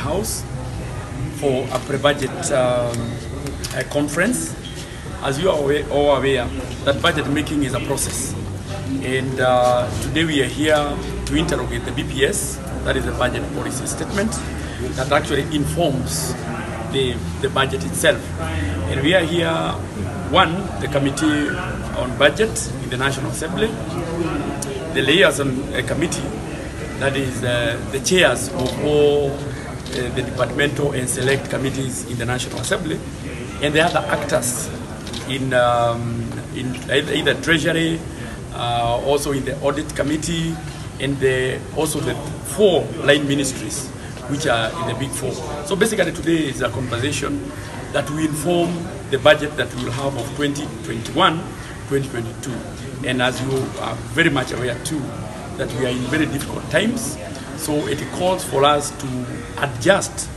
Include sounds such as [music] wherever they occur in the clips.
House for a pre-budget um, conference. As you are all aware, that budget making is a process. And uh, today we are here to interrogate the BPS, that is the budget policy statement, that actually informs the, the budget itself. And we are here, one, the Committee on Budget in the National Assembly, the liaison committee, that is uh, the chairs of all uh, the departmental and select committees in the National Assembly, and the other actors in, um, in either, Treasury, uh, also in the Audit Committee, and the, also the four line ministries which are in the Big Four. So basically today is a conversation that will inform the budget that we will have of 2021 2022. And as you are very much aware too, that we are in very difficult times, so it calls for us to adjust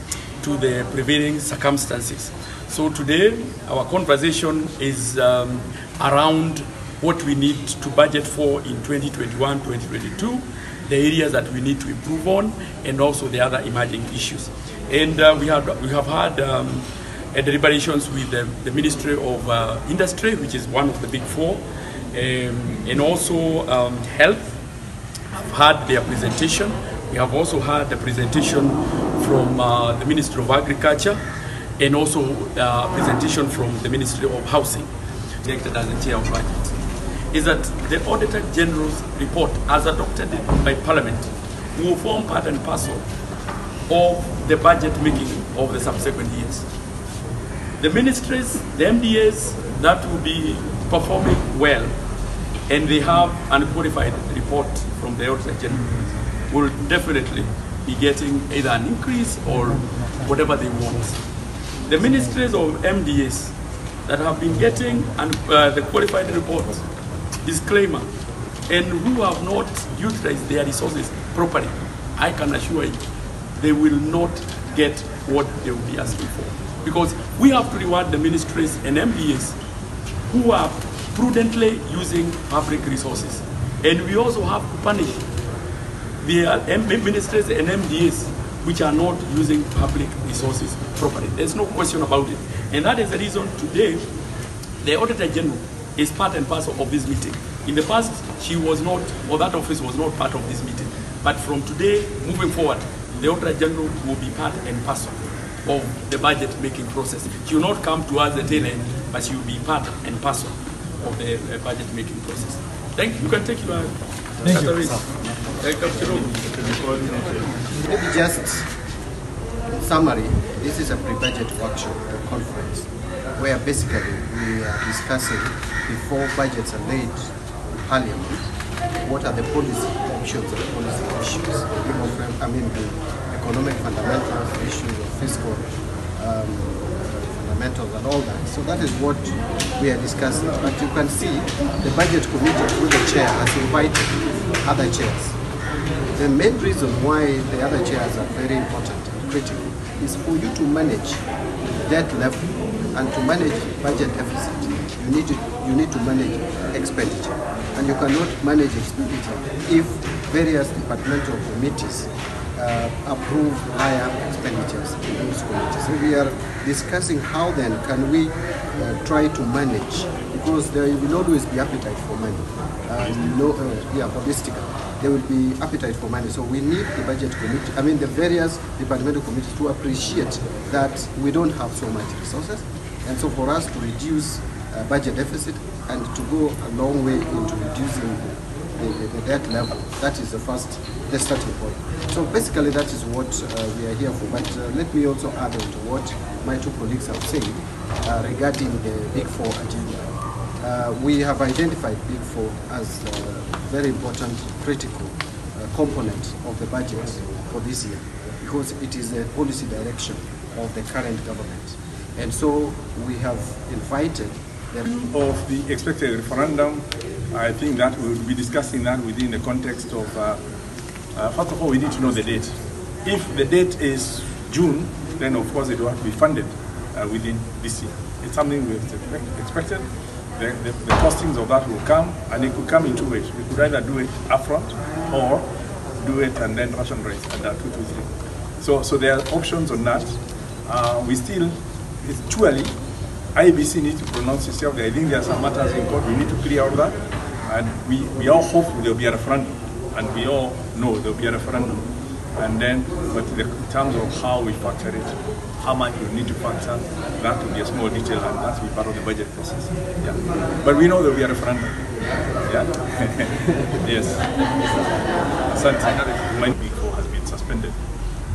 to the prevailing circumstances. So today, our conversation is um, around what we need to budget for in 2021, 2022, the areas that we need to improve on, and also the other emerging issues. And uh, we, have, we have had um, uh, deliberations with the, the Ministry of uh, Industry, which is one of the big four, um, and also um, health. I've had their presentation. We have also had a presentation from uh, the Ministry of Agriculture and also a presentation from the Ministry of Housing, elected as the chair of budget. Is that the Auditor General's report, as adopted by Parliament, will form part and parcel of the budget making of the subsequent years. The ministries, the MDAs that will be performing well and they have unqualified report from the Auditor General will definitely be getting either an increase or whatever they want. The ministries of MDAs that have been getting un, uh, the qualified report, disclaimer, and who have not utilized their resources properly, I can assure you, they will not get what they will be asking for. Because we have to reward the ministries and MDAs who are prudently using public resources. And we also have to punish the ministries and MDAs which are not using public resources properly. There's no question about it. And that is the reason today the Auditor General is part and parcel of this meeting. In the past, she was not, or that office was not part of this meeting. But from today, moving forward, the Auditor General will be part and parcel of the budget making process. She will not come to us at the tail end, but she will be part and parcel of the budget making process. Thank you. You can take your Thank you. Maybe just summary, this is a pre-budget workshop or conference where basically we are discussing before budgets are laid in Parliament, what are the policy options and policy issues, I mean the economic fundamentals, the issues of fiscal um, fundamentals and all that. So that is what we are discussing. But you can see the budget committee through the chair has invited other chairs. The main reason why the other chairs are very important and critical is for you to manage debt level and to manage budget deficit. You need to, you need to manage expenditure. And you cannot manage expenditure if various departmental committees uh, approve higher expenditures in those committees. So we are discussing how then can we uh, try to manage because there will always be appetite for money. Uh, no, uh, yeah, holistically there will be appetite for money. So we need the budget committee, I mean the various departmental committees to appreciate that we don't have so much resources. And so for us to reduce uh, budget deficit and to go a long way into reducing the, the, the debt level, that is the first, the starting point. So basically that is what uh, we are here for. But uh, let me also add on to what my two colleagues have said uh, regarding the Big Four agenda. Uh, we have identified Big Four as a very important, critical uh, component of the budget for this year because it is the policy direction of the current government. And so we have invited them. Of the expected referendum, I think that we will be discussing that within the context of, uh, uh, first of all, we need to know the date. If the date is June, then of course it will have to be funded uh, within this year. It's something we expect, expected the, the, the, costings of that will come, and it could come in two ways. We could either do it upfront or do it and then ration rates at that two, two, three. So, so there are options on that. Uh, we still, it's too early. IBC needs to pronounce itself. I think there are some matters in court. We need to clear all that. And we, we all hope there will be a referendum. And we all know there will be a referendum. And then, but the, in terms of how we factor it, how much we need to factor, that will be a small detail and that will be part of the budget process. Yeah. But we know there will [laughs] be a referendum. Yeah. yes. Asante. My four has been suspended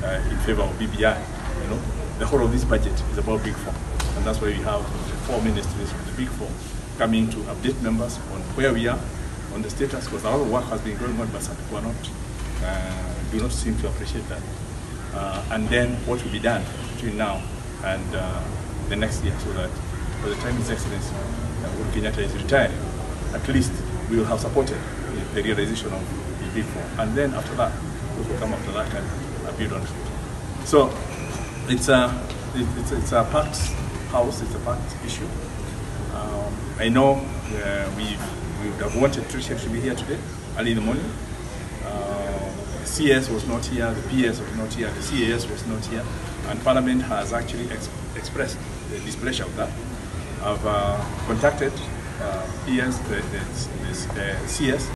uh, in favor of BBI. You know, the whole of this budget is about big four, and that's why we have four ministries with the big four coming to update members on where we are, on the status, because a lot of work has been going on, but some people are not, do not seem to appreciate that. Uh, and then what will be done between now and uh, the next year, so that by the time His Excellency uh, Uhuru Kenyatta is retired, at least we will have supported the, realization of the big four. And then after that, we will come after that and uh, build on it. So it's a, it, it's, it's a packed house, it's a packed issue. Um, I know uh, we we would have wanted Treasury to be here today, early in the morning. CS was not here, the PS was not here, the CAS was not here, and Parliament has actually ex expressed the displeasure of that. I've uh, contacted uh, PS, the, the, the CS,